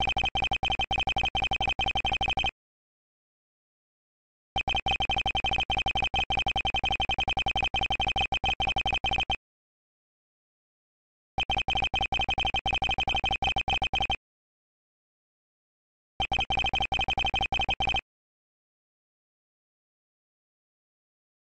あ!